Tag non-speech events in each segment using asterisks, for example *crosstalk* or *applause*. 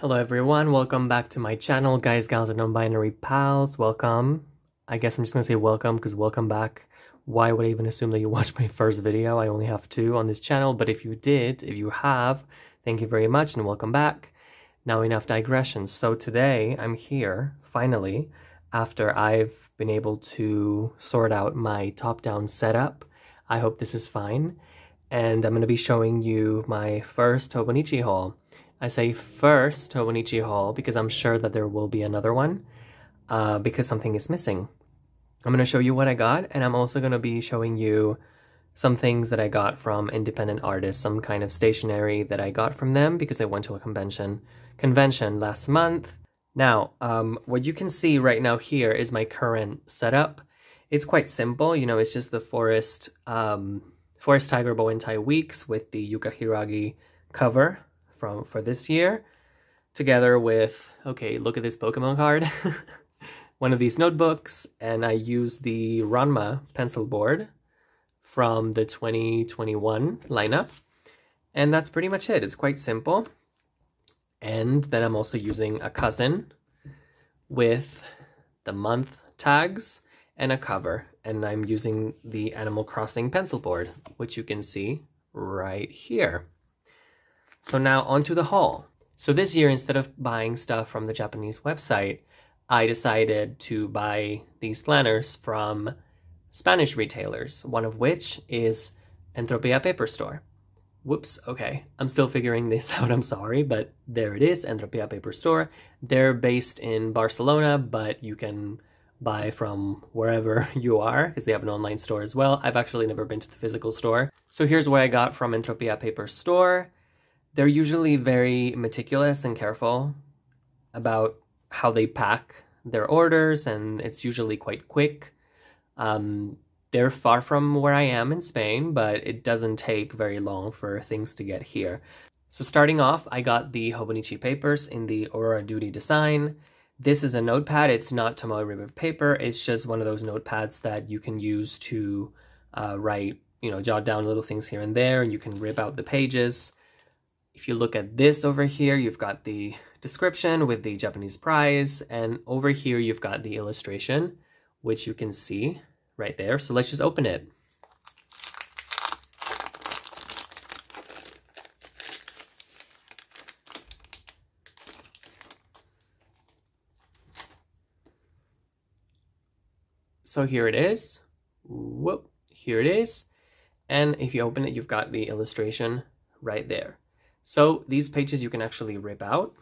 Hello everyone, welcome back to my channel, guys, gals, and non-binary pals. Welcome. I guess I'm just gonna say welcome because welcome back. Why would I even assume that you *laughs* watched my first video? I only have two on this channel, but if you did, if you have, thank you very much and welcome back. Now enough digressions. So today I'm here, finally, after I've been able to sort out my top-down setup. I hope this is fine. And I'm gonna be showing you my first Hobonichi haul. I say first Hobonichi Hall because I'm sure that there will be another one uh, because something is missing. I'm going to show you what I got and I'm also going to be showing you some things that I got from independent artists, some kind of stationery that I got from them because I went to a convention convention last month. Now, um, what you can see right now here is my current setup. It's quite simple, you know, it's just the Forest um, Forest Tiger Bow and Tie Weeks with the Yuka Hiiragi cover from for this year, together with, okay, look at this Pokemon card, *laughs* one of these notebooks, and I used the Ranma pencil board from the 2021 lineup. And that's pretty much it. It's quite simple. And then I'm also using a cousin with the month tags and a cover. And I'm using the Animal Crossing pencil board, which you can see right here. So now onto the haul. So this year, instead of buying stuff from the Japanese website, I decided to buy these planners from Spanish retailers, one of which is Entropia Paper Store. Whoops, okay, I'm still figuring this *laughs* out, I'm sorry, but there it is, Entropia Paper Store. They're based in Barcelona, but you can buy from wherever *laughs* you are, because they have an online store as well. I've actually never been to the physical store. So here's what I got from Entropia Paper Store. They're usually very meticulous and careful about how they pack their orders, and it's usually quite quick. Um, they're far from where I am in Spain, but it doesn't take very long for things to get here. So starting off, I got the Hobonichi papers in the Aurora Duty design. This is a notepad, it's not Tomoe River paper, it's just one of those notepads that you can use to uh, write, you know, jot down little things here and there, and you can rip out the pages. If you look at this over here, you've got the description with the Japanese prize, and over here you've got the illustration, which you can see right there. So let's just open it. So here it is. Whoop, here it is. And if you open it, you've got the illustration right there. So these pages you can actually rip out.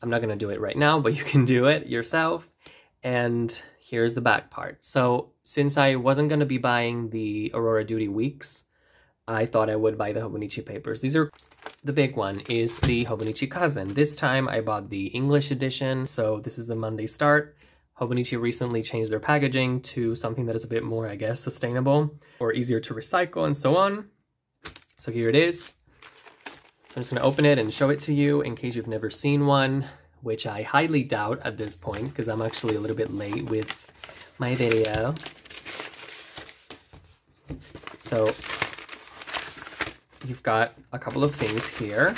I'm not to do it right now, but you can do it yourself. And here's the back part. So since I wasn't to be buying the Aurora Duty Weeks, I thought I would buy the Hobonichi papers. These are, the big one is the Hobonichi Cousin. This time I bought the English edition, so this is the Monday start. Hobonichi recently changed their packaging to something that is a bit more, I guess, sustainable or easier to recycle and so on. So here it is. So I'm just to open it and show it to you in case you've never seen one, which I highly doubt at this point because I'm actually a little bit late with my video. So you've got a couple of things here.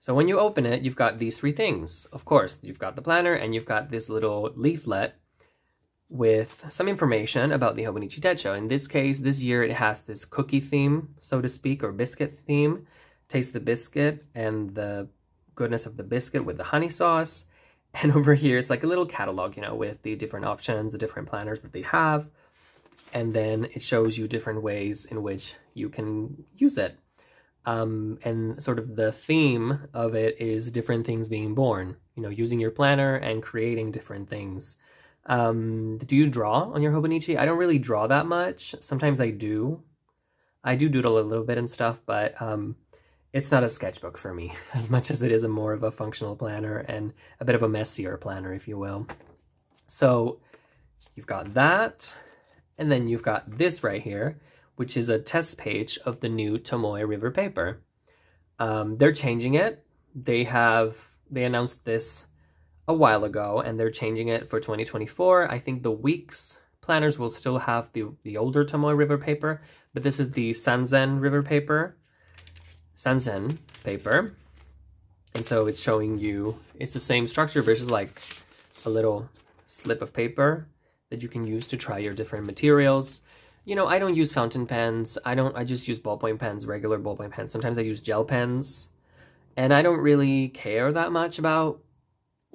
So when you open it, you've got these three things. Of course, you've got the planner and you've got this little leaflet with some information about the Hobonichi Techo. In this case, this year it has this cookie theme, so to speak, or biscuit theme. Taste the biscuit and the goodness of the biscuit with the honey sauce. *laughs* And over here, it's like a little catalog, you know, with the different options, the different planners that they have. And then it shows you different ways in which you can use it. Um, and sort of the theme of it is different things being born, you know, using your planner and creating different things. Um, do you draw on your Hobonichi? I don't really draw that much. Sometimes I do. I do doodle a little bit and stuff, but um, it's not a sketchbook for me *laughs* as much as it is a more of a functional planner and a bit of a messier planner, if you will. So you've got that, and then you've got this right here, which is a test page of the new Tomoe River paper. Um, they're changing it. They have, they announced this a while ago and they're changing it for 2024. I think the weeks planners will still have the, the older Tomoe River paper, but this is the Sanzen River paper. Sanzen paper. And so it's showing you, it's the same structure, just like a little slip of paper that you can use to try your different materials. You know, I don't use fountain pens. I don't, I just use ballpoint pens, regular ballpoint pens. Sometimes I use gel pens. And I don't really care that much about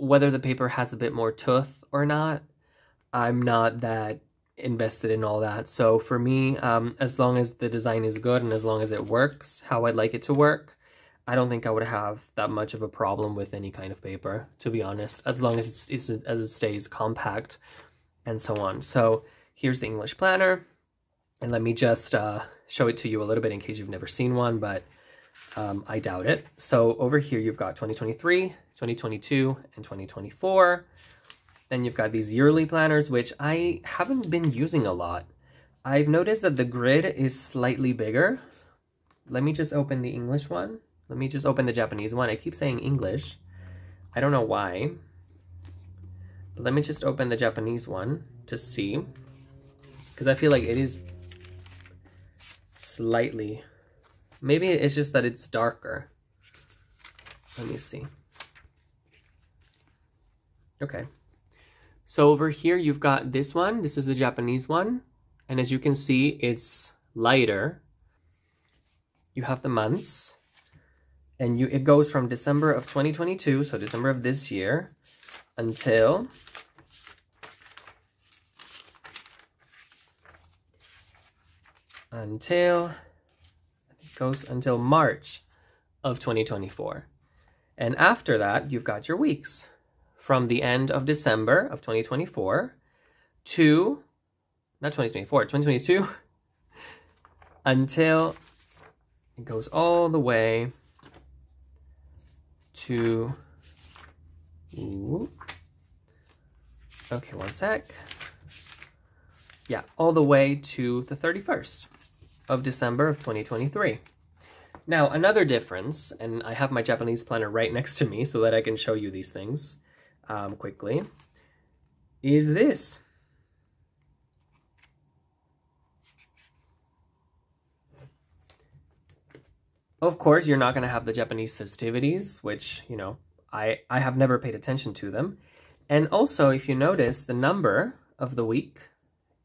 whether the paper has a bit more tooth or not. I'm not that invested in all that. So for me, um, as long as the design is good and as long as it works how I'd like it to work, I don't think I would have that much of a problem with any kind of paper, to be honest, as long as it's, it's as it stays compact and so on. So here's the English planner. And let me just uh, show it to you a little bit in case you've never seen one, but um, I doubt it. So over here, you've got 2023, 2022, and 2024. Then you've got these yearly planners, which I haven't been using a lot. I've noticed that the grid is slightly bigger. Let me just open the English one. Let me just open the Japanese one. I keep saying English. I don't know why. But let me just open the Japanese one to see. Because I feel like it is slightly... Maybe it's just that it's darker. Let me see. Okay, so over here, you've got this one. This is the Japanese one. And as you can see, it's lighter. You have the months. And you it goes from December of 2022, so December of this year, until until it goes until March of 2024. And after that, you've got your weeks from the end of December of 2024 to, not 2024, 2022, *laughs* until it goes all the way to, ooh, okay, one sec. Yeah, all the way to the 31st of December of 2023. Now, another difference, and I have my Japanese planner right next to me so that I can show you these things um, quickly is this. Of course, you're not going to have the Japanese festivities, which, you know, I, I have never paid attention to them. And also, if you notice, the number of the week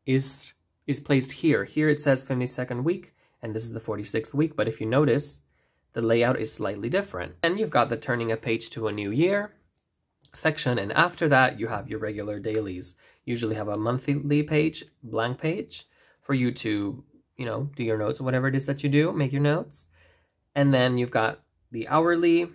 is is placed here. Here it says 52nd week, and this is the 46th week. But if you notice, the layout is slightly different. And you've got the turning a page to a new year, section. And after that, you have your regular dailies. Usually have a monthly page, blank page, for you to, you know, do your notes, whatever it is that you do, make your notes. And then you've got the hourly,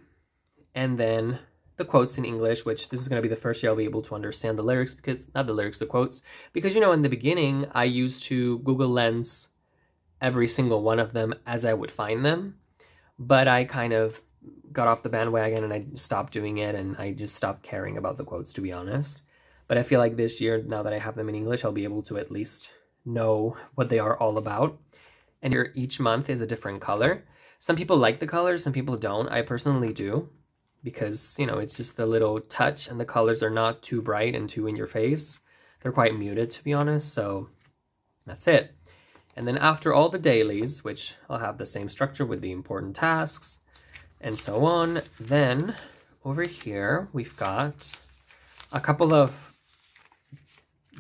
and then the quotes in English, which this is going to be the first year I'll be able to understand the lyrics, because not the lyrics, the quotes. Because, you know, in the beginning, I used to Google Lens every single one of them as I would find them. But I kind of got off the bandwagon and I stopped doing it and I just stopped caring about the quotes to be honest. But I feel like this year, now that I have them in English, I'll be able to at least know what they are all about. And here, each month is a different color. Some people like the colors, some people don't. I personally do because, you know, it's just a little touch and the colors are not too bright and too in your face. They're quite muted, to be honest, so that's it. And then after all the dailies, which I'll have the same structure with the important tasks, and so on. Then over here, we've got a couple of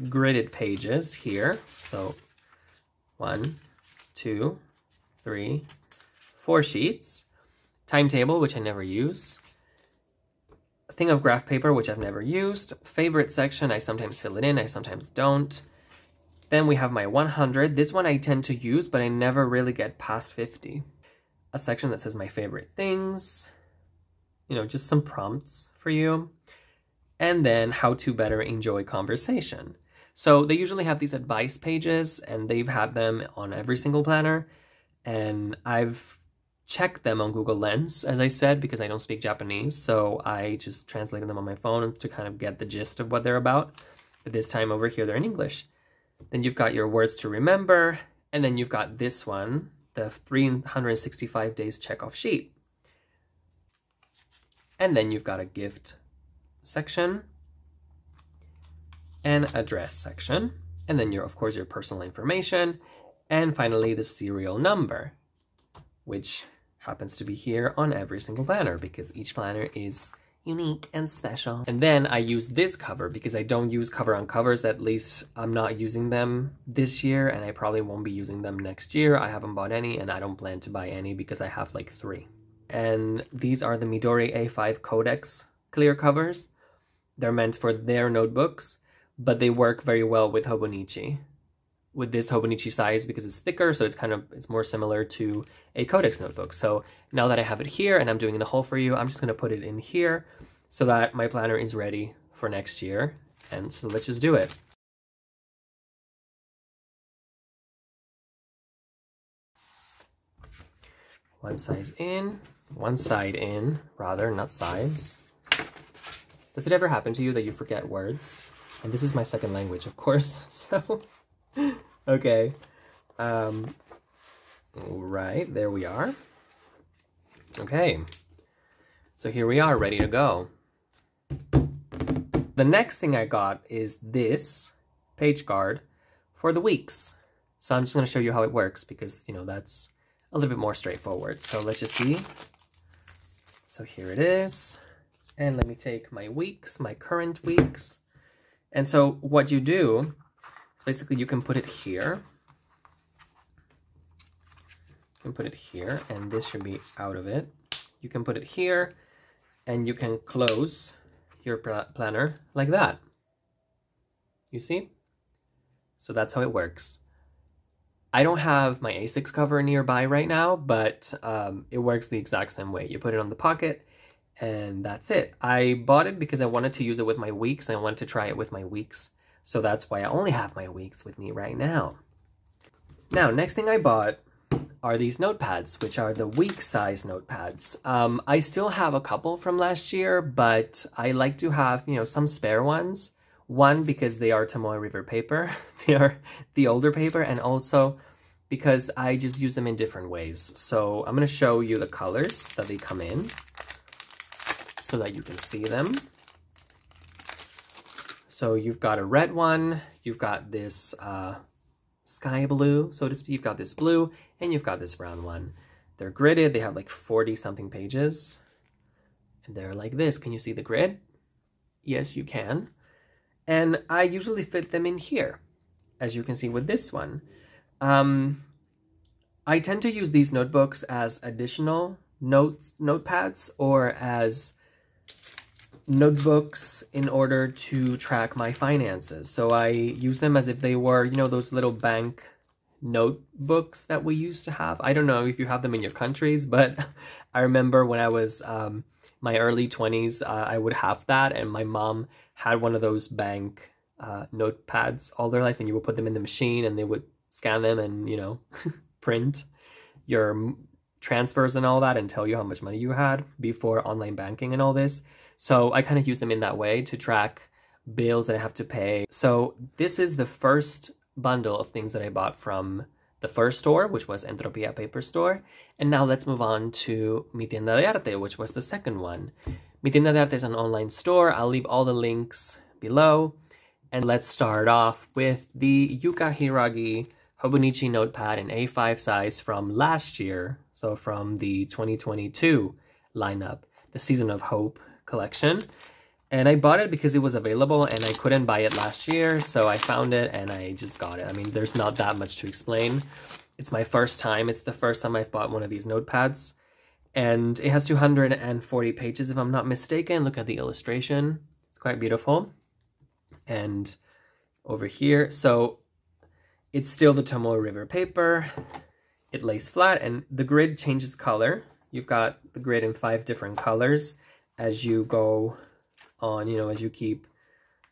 gridded pages here. So one, two, three, four sheets. Timetable, which I never use. A thing of graph paper, which I've never used. Favorite section, I sometimes fill it in, I sometimes don't. Then we have my 100. This one I tend to use, but I never really get past 50 a section that says my favorite things, you know, just some prompts for you, and then how to better enjoy conversation. So they usually have these advice pages and they've had them on every single planner. And I've checked them on Google Lens, as I said, because I don't speak Japanese. So I just translated them on my phone to kind of get the gist of what they're about. But this time over here, they're in English. Then you've got your words to remember. And then you've got this one, the 365 days checkoff sheet. And then you've got a gift section, an address section, and then your, of course, your personal information, and finally the serial number, which happens to be here on every single planner because each planner is unique and special. And then I use this cover because I don't use cover on covers, at least I'm not using them this year and I probably won't be using them next year. I haven't bought any and I don't plan to buy any because I have like three. And these are the Midori A5 Codex clear covers. They're meant for their notebooks, but they work very well with Hobonichi with this Hobonichi size because it's thicker, so it's kind of, it's more similar to a Codex notebook. So now that I have it here and I'm doing the haul for you, I'm just gonna put it in here so that my planner is ready for next year. And so let's just do it. One size in, one side in, rather, not size. Does it ever happen to you that you forget words? And this is my second language, of course, *laughs* so *laughs* okay. Um, right, there we are. Okay. So here we are, ready to go. The next thing I got is this page guard for the weeks. So I'm just going to show you how it works because, you know, that's a little bit more straightforward. So let's just see. So here it is. And let me take my weeks, my current weeks. And so what you do so basically you can put it here. You can put it here and this should be out of it. You can put it here and you can close your planner like that. You see? So that's how it works. I don't have my A6 cover nearby right now, but um, it works the exact same way. You put it on the pocket and that's it. I bought it because I wanted to use it with my weeks. And I wanted to try it with my weeks so that's why I only have my weeks with me right now. Now, next thing I bought are these notepads, which are the week size notepads. Um, I still have a couple from last year, but I like to have, you know, some spare ones. One, because they are Tomoe River paper. *laughs* they are the older paper, and also because I just use them in different ways. So I'm going to show you the colors that they come in so that you can see them. So you've got a red one, you've got this uh, sky blue, so to speak, you've got this blue, and you've got this brown one. They're gridded, they have like 40 something pages, and they're like this. Can you see the grid? Yes, you can. And I usually fit them in here, as you can see with this one. Um, I tend to use these notebooks as additional notes, notepads or as notebooks in order to track my finances. So I use them as if they were, you know, those little bank notebooks that we used to have. I don't know if you have them in your countries, but *laughs* I remember when I was um, my early 20s, uh, I would have that, and my mom had one of those bank uh, notepads all their life, and you would put them in the machine, and they would scan them and, you know, *laughs* print your transfers and all that and tell you how much money you had before online banking and all this. So I kind of use them in that way to track bills that I have to pay. So this is the first bundle of things that I bought from the first store, which was Entropia Paper Store. And now let's move on to Mi Tienda de Arte, which was the second one. Mi Tienda de Arte is an online store. I'll leave all the links below. And let's start off with the Yuka Hiiragi Hobonichi notepad in A5 size from last year. So from the 2022 lineup, the Season of Hope collection. And I bought it because it was available and I couldn't buy it last year, so I found it and I just got it. I mean, there's not that much to explain. It's my first time. It's the first time I've bought one of these notepads. And it has 240 pages, if I'm not mistaken. Look at the illustration. It's quite beautiful. And over here, so it's still the Tomoe River paper. It lays flat and the grid changes color. You've got the grid in five different colors as you go on, you know, as you keep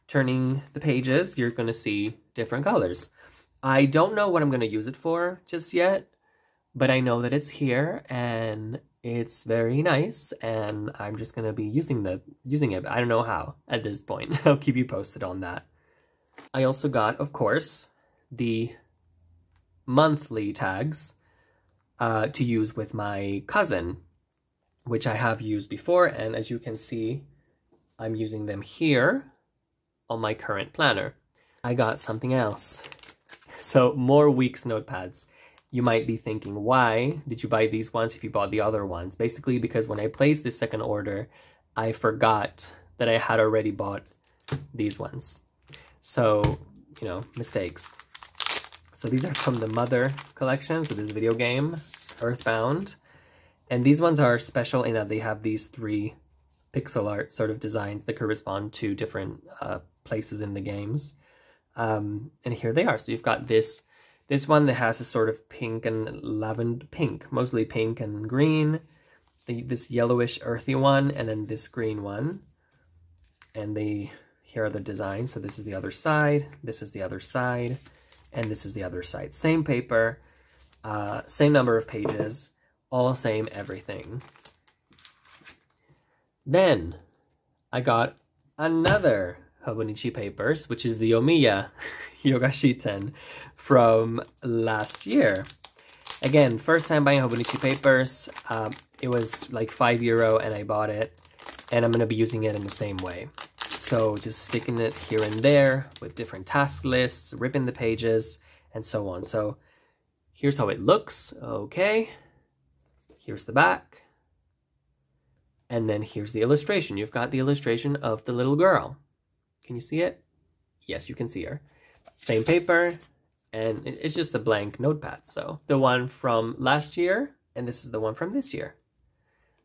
turning the pages, you're going to see different colors. I don't know what I'm going to use it for just yet, but I know that it's here and it's very nice and I'm just going to be using the using it. I don't know how at this point. *laughs* I'll keep you posted on that. I also got, of course, the monthly tags uh, to use with my cousin which I have used before. And as you can see, I'm using them here on my current planner. I got something else. *laughs* So more weeks notepads. you might be thinking, why did you buy these ones if you bought the other ones? Basically, because when I placed this second order, I forgot that I had already bought these ones. So, you know, mistakes. So these are from the Mother collection, so this video game, Earthbound. And these ones are special in that they have these three pixel art sort of designs that correspond to different uh, places in the games. Um, and here they are. So you've got this this one that has a sort of pink and lavender pink, mostly pink and green. The, this yellowish earthy one, and then this green one. And they here are the designs. So this is the other side, this is the other side, and this is the other side. Same paper, uh, same number of pages, all same everything. Then I got another Hobonichi papers, which is the Omiya *laughs* Yogashiten from last year. Again, first time buying Hobonichi papers. Um, it was like 5 euro and I bought it. And I'm going to be using it in the same way. So just sticking it here and there with different task lists, ripping the pages, and so on. So here's how it looks. Okay. Here's the back. And then here's the illustration. You've got the illustration of the little girl. Can you see it? Yes, you can see her. Same paper, and it's just a blank notepad. So the one from last year, and this is the one from this year.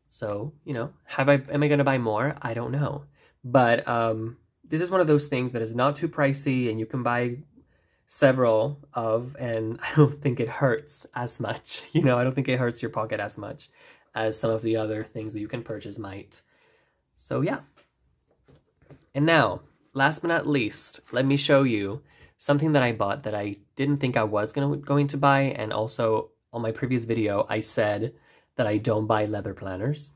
So, you know, have I am I gonna buy more? I don't know. But um this is one of those things that is not too pricey and you can buy several of and *laughs* I don't think it hurts as much. *laughs* You know, I don't think it hurts your pocket as much as some of the other things that you can purchase might. So yeah. And now, last but not least, let me show you something that I bought that I didn't think I was gonna, going to buy. And also on my previous video, I said that I don't buy leather planners.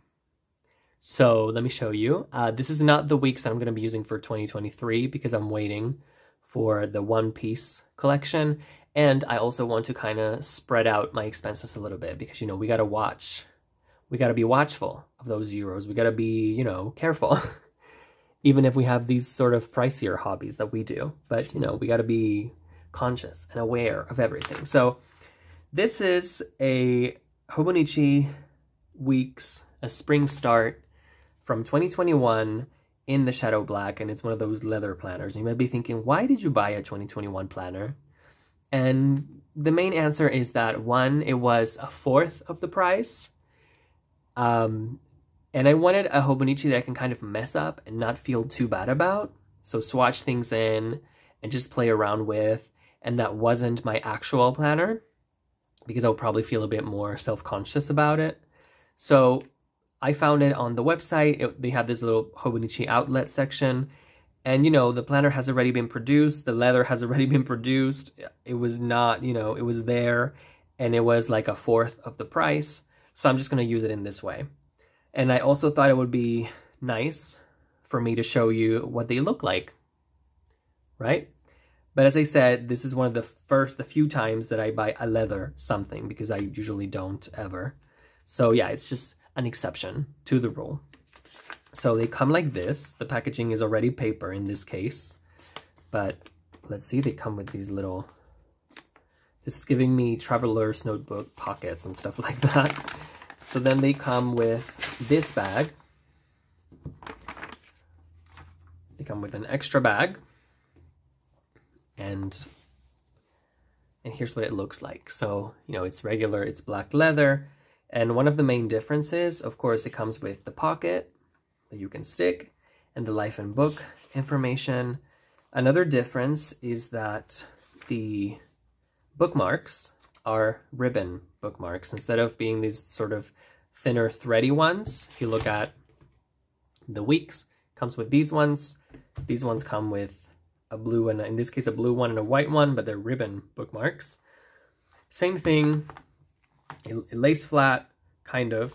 So let me show you. Uh, this is not the weeks that I'm gonna be using for 2023 because I'm waiting for the One Piece collection. And I also want to kind of spread out my expenses a little bit because, you know, we got to watch. We got to be watchful of those euros. We got to be, you know, careful. *laughs* even if we have these sort of pricier hobbies that we do. But, you know, we got to be conscious and aware of everything. So this is a Hobonichi Weeks, a spring start from 2021 in the Shadow Black, and it's one of those leather planners. You might be thinking, why did you buy a 2021 planner? And the main answer is that one, it was a fourth of the price. Um, and I wanted a Hobonichi that I can kind of mess up and not feel too bad about. So swatch things in and just play around with. And that wasn't my actual planner because I'll probably feel a bit more self-conscious about it. So I found it on the website. It, they have this little Hobonichi outlet section. And, you know, the planner has already been produced. The leather has *laughs* already been produced. It was not, you know, it was there. And it was like a fourth of the price. So I'm just going to use it in this way. And I also thought it would be nice for me to show you what they look like, right? But as I said, this is one of the first, the few times that I buy a leather something because I usually don't ever. So yeah, it's just an exception to the rule. So they come like this. The packaging is already paper in this case, but let's see, they come with these little, this is giving me traveler's notebook pockets and stuff *laughs* like that. So then they come with this bag. They come with an extra bag. And and here's what it looks like. So, you know, it's regular, it's black leather. And one of the main differences, of course, it comes with the pocket that you can stick and the life and book information. Another difference is that the bookmarks are ribbon bookmarks instead of being these sort of thinner thready ones. If you look at the weeks, comes with these ones. These ones come with a blue and in this case a blue one and a white one, but they're ribbon bookmarks. Same thing, it, it lays flat, kind of.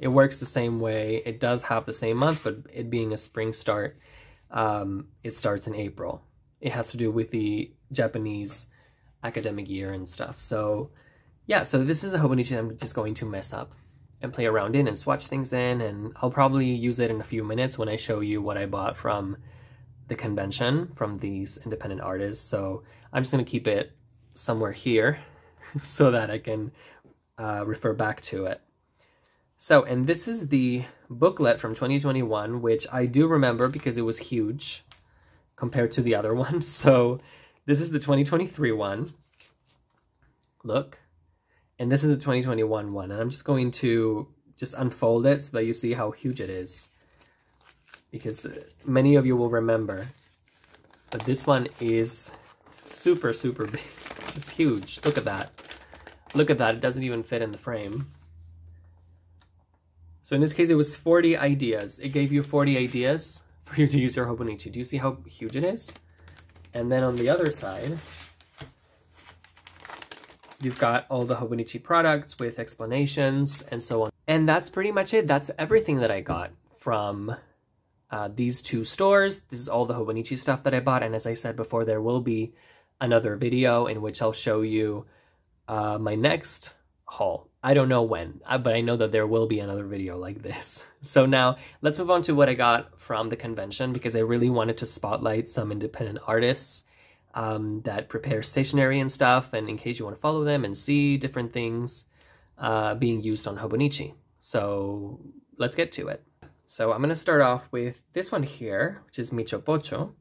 It works the same way. It does have the same month, but it being a spring start, um, it starts in April. It has to do with the Japanese academic year and stuff. So yeah, so this is a Hobonichi I'm just going to mess up and play around in and swatch things in and I'll probably use it in a few minutes when I show you what I bought from the convention from these independent artists. So I'm just going to keep it somewhere here *laughs* so that I can uh, refer back to it. So, and this is the booklet from 2021, which I do remember because it was huge compared to the other *laughs* one. So this is the 2023 one. Look. And this is the 2021 one. And I'm just going to just unfold it so that you see how huge it is. Because many of you will remember. But this one is super, super big. *laughs* Just huge. Look at that. Look at that. It doesn't even fit in the frame. So in this case, it was 40 ideas. It gave you 40 ideas for you to use your Hobonichi. Do you see how huge it is? And then on the other side, you've got all the Hobonichi products with explanations and so on. And that's pretty much it. That's everything that I got from uh, these two stores. This is all the Hobonichi stuff that I bought. And as I said before, there will be another video in which I'll show you uh, my next haul. I don't know when, uh, but I know that there will be another video like this. *laughs* So now let's move on to what I got from the convention because I really wanted to spotlight some independent artists um, that prepare stationery and stuff. And in case you want to follow them and see different things uh, being used on Hobonichi. So let's get to it. So I'm going to start off with this one here, which is Michopocho.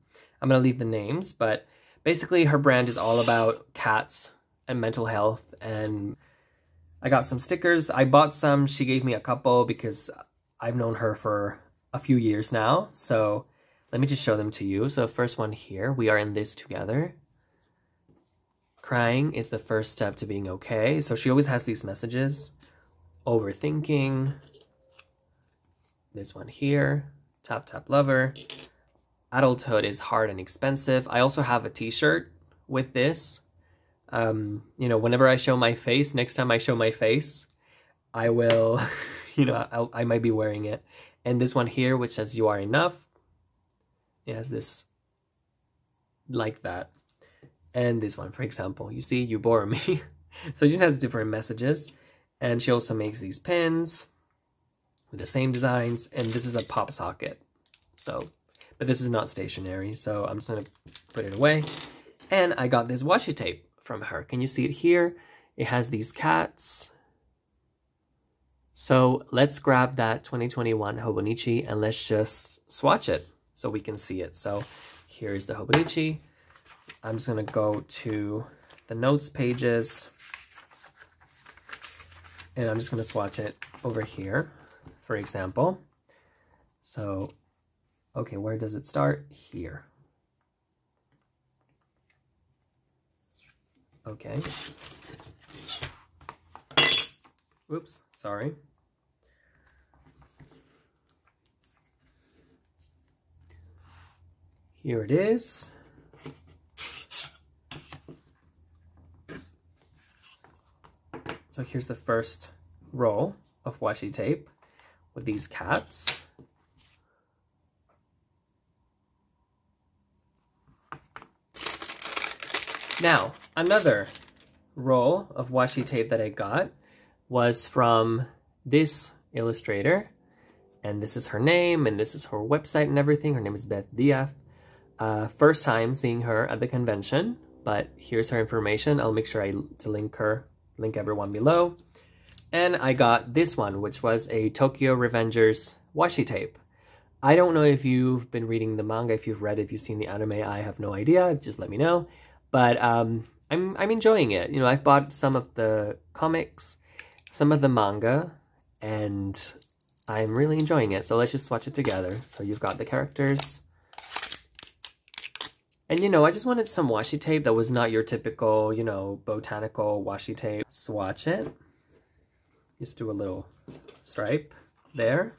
I'm going to leave the names, but basically her brand is all about cats and mental health and I got some stickers. I bought some. She gave me a couple because I've known her for a few years now. So let me just show them to you. So first one here, we are in this together. Crying is the first step to being okay. So she always has these messages. Overthinking. This one here. Tap Tap Lover. Adulthood is hard and expensive. I also have a t-shirt with this um, you know, whenever I show my face, next time I show my face, I will, *laughs* you know, I'll, I might be wearing it. And this one here, which says you are enough, it has this like that. And this one, for example, you see, you bore me. *laughs* so it just has different messages. And she also makes these pins with the same designs. And this is a pop socket. So, but this is not stationary. So I'm just going to put it away. And I got this washi tape from her. Can you see it here? It has these cats. So let's grab that 2021 Hobonichi and let's just swatch it so we can see it. So here's the Hobonichi. I'm just to go to the notes pages and I'm just to swatch it over here, for example. So, okay, where does it start? Here. Okay. Oops, sorry. Here it is. So here's the first roll of washi tape with these cats. Now, another roll of washi tape that I got was from this illustrator. And this is her name, and this is her website and everything. Her name is Beth Diaz. Uh, first time seeing her at the convention, but here's her information. I'll make sure I to link her, link everyone below. And I got this one, which was a Tokyo Revengers washi tape. I don't know if you've been reading the manga, if you've read it, if you've seen the anime, I have no idea. Just let me know. But um, I'm I'm enjoying it. You know, I've bought some of the comics, some of the manga, and I'm really enjoying it. So let's just watch it together. So you've got the characters. And you know, I just wanted some washi tape that was not your typical, you know, botanical washi tape. Swatch it. Just do a little stripe there.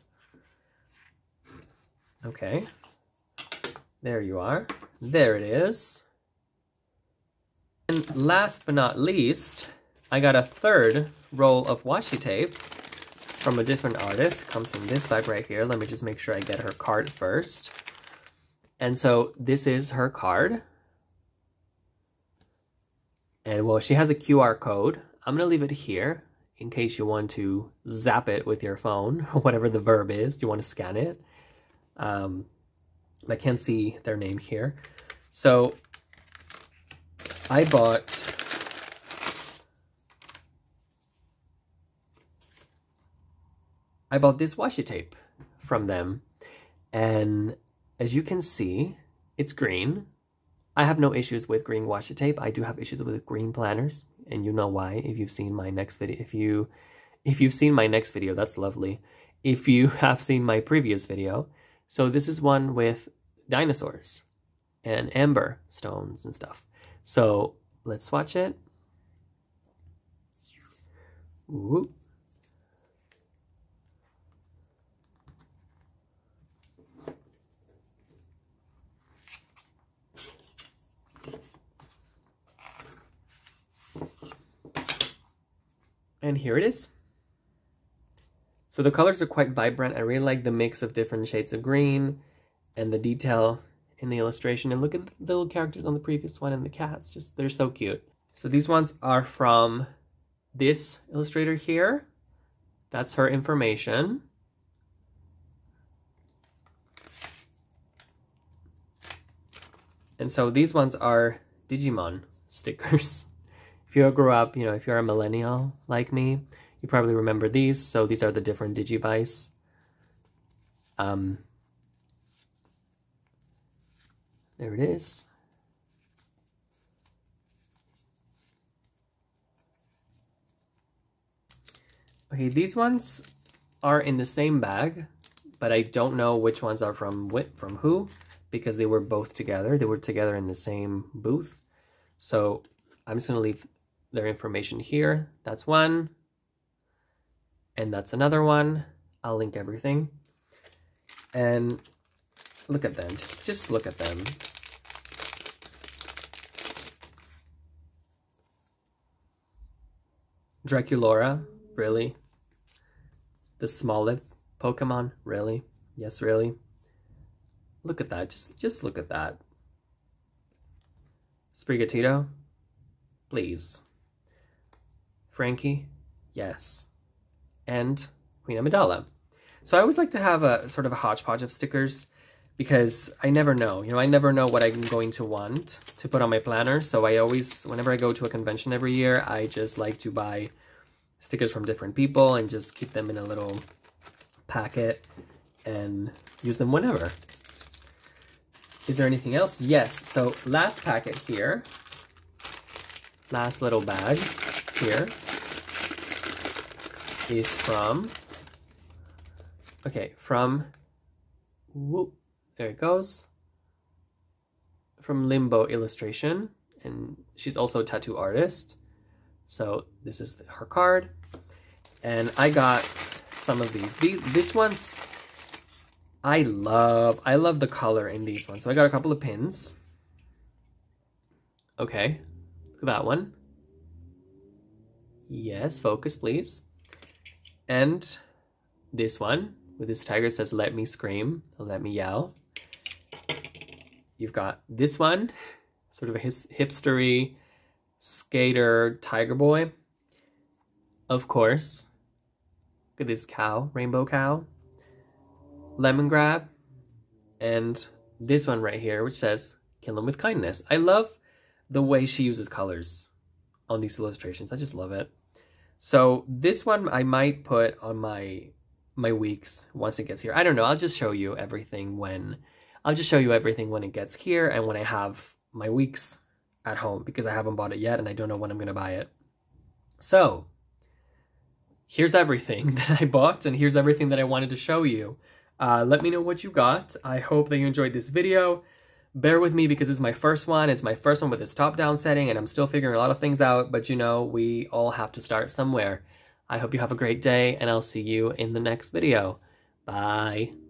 Okay. There you are. There it is. Last but not least, I got a third roll of washi tape from a different artist. Comes in this bag right here. Let me just make sure I get her card first. And so this is her card. And well, she has a QR code. I'm going to leave it here in case you want to zap it with your phone, or *laughs* whatever the verb is. Do you want to scan it? Um, I can't see their name here. So I bought I bought this washi tape from them. And as you can see, it's green. I have no issues with green washi tape. I do have issues with green planners, and you know why if you've seen my next video. If you if you've seen my next video, that's lovely. If you *laughs* have seen my previous video, so this is one with dinosaurs and amber stones and stuff. So let's watch it. Ooh. And here it is. So the colors are quite vibrant. I really like the mix of different shades of green and the detail in the illustration. And look at the little characters on the previous one and the cats. Just They're so cute. So these ones are from this illustrator here. That's her information. And so these ones are Digimon stickers. *laughs* If you grew up, you know, if you're a millennial like me, you probably remember these. So these are the different Digivice. Um, there it is. Okay, these ones are in the same bag, but I don't know which ones are from from who because they were both together. They were together in the same booth. So I'm just going to leave their information here. That's one. And that's another one. I'll link everything. And look at them. Just, just look at them. Draculaura, really? The Smoliv Pokemon, really? Yes, really? Look at that. Just, just look at that. Sprigatito, please. Frankie, yes. And Queen Amidala. So I always like to have a sort of a hodgepodge of stickers because I never know. You know, I never know what I'm going to want to put on my planner. So I always, whenever I go to a convention every year, I just like to buy stickers from different people and just keep them in a little packet and use them whenever. Is there anything else? Yes. So last packet here, last little bag here is from, okay, from, whoop, there it goes, from Limbo Illustration, and she's also a tattoo artist. So this is her card, and I got some of these. These, this one's, I love, I love the color in these ones. So I got a couple of pins. Okay, look at that one. Yes, focus please. And this one with this tiger says, let me scream, let me yell. You've got this one, sort of a hipstery skater tiger boy. Of course, look at this cow, rainbow cow. Lemongrab. And this one right here, which says, kill him with kindness. I love the way she uses colors on these illustrations. I just love it. So this one I might put on my my weeks once it gets here. I don't know. I'll just show you everything when I'll just show you everything when it gets here and when I have my weeks at home because I haven't bought it yet and I don't know when I'm going to buy it. So, here's everything *laughs* that I bought and here's everything that I wanted to show you. Uh, let me know what you got. I hope that you enjoyed this video. Bear with me because it's my first one. It's my first one with this top-down setting, and I'm still figuring a lot of things out, but you know, we all have to start somewhere. I hope you have a great day, and I'll see you in the next video. Bye.